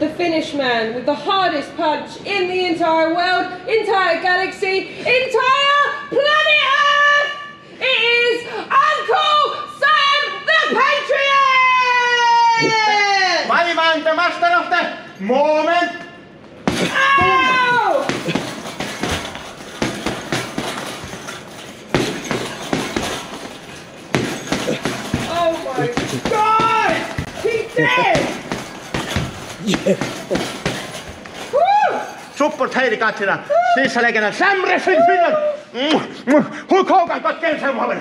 the Finnish man with the hardest punch in the entire world, entire galaxy, entire planet Earth! It is Uncle Sam the Patriot! My man, the master of the moment. Ow! Oh my god! He's dead! Supportheiri katsina. Sissa legendan. Sämre synd Finland. Hur kåkar gott känslan var?